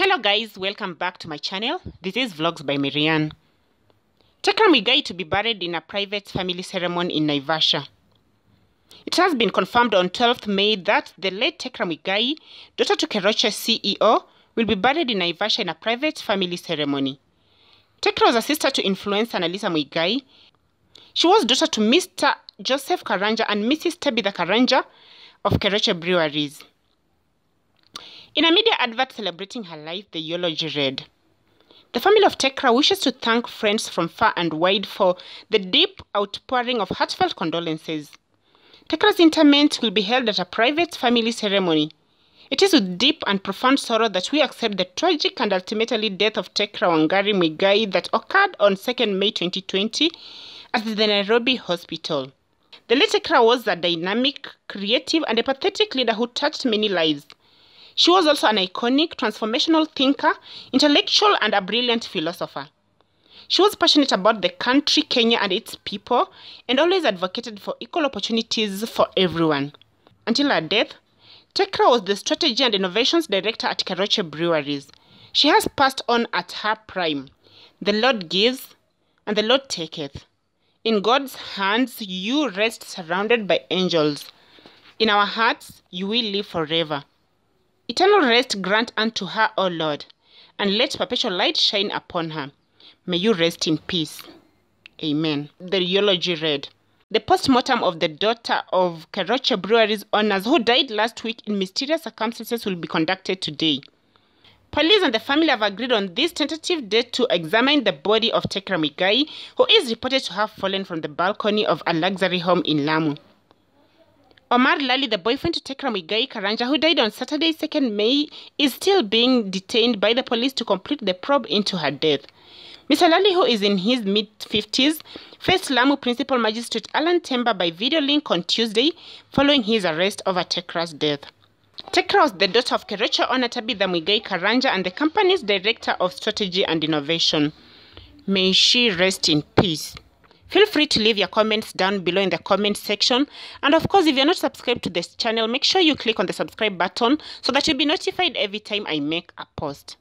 Hello guys, welcome back to my channel. This is Vlogs by Marianne. Tecra Muigai to be buried in a private family ceremony in Naivasha. It has been confirmed on 12th May that the late Tecra Muigai, daughter to Keroche CEO, will be buried in Naivasha in a private family ceremony. Tecra was a sister to influencer Anerlisa Muigai. She was daughter to Mr. Joseph Karanja and Mrs. Tabitha Karanja of Keroche Breweries. In a media advert celebrating her life, the eulogy read The family of Tecra wishes to thank friends from far and wide for the deep outpouring of heartfelt condolences. Tecra's interment will be held at a private family ceremony. It is with deep and profound sorrow that we accept the tragic and ultimately death of Tecra Wangari Muigai that occurred on 2nd May 2020 at the Nairobi hospital. The late Tecra was a dynamic, creative, and empathetic leader who touched many lives. She was also an iconic, transformational thinker, intellectual, and a brilliant philosopher. She was passionate about the country, Kenya, and its people, and always advocated for equal opportunities for everyone. Until her death, Tecra was the Strategy and Innovations Director at Keroche Breweries. She has passed on at her prime. The Lord gives, and the Lord taketh. In God's hands you rest surrounded by angels. In our hearts you will live forever. Eternal rest grant unto her, O Lord, and let perpetual light shine upon her. May you rest in peace. Amen. The eulogy read The post mortem of the daughter of Keroche Brewery's owners who died last week in mysterious circumstances will be conducted today. Police and the family have agreed on this tentative date to examine the body of Tecra Muigai, who is reported to have fallen from the balcony of a luxury home in Lamu. Omar Lali, the boyfriend to Tecra Muigai Karanja, who died on Saturday, 2nd May, is still being detained by the police to complete the probe into her death. Mr. Lali, who is in his mid-50s, faced Lamu Principal Magistrate Alan Temba by video link on Tuesday following his arrest over Tecra's death. Tecra was the daughter of Keroche owner Tabitha Muigai Karanja and the company's Director of Strategy and Innovation. May she rest in peace. Feel free to leave your comments down below in the comment section. And of course, if you're not subscribed to this channel, make sure you click on the subscribe button so that you'll be notified every time I make a post.